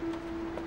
何?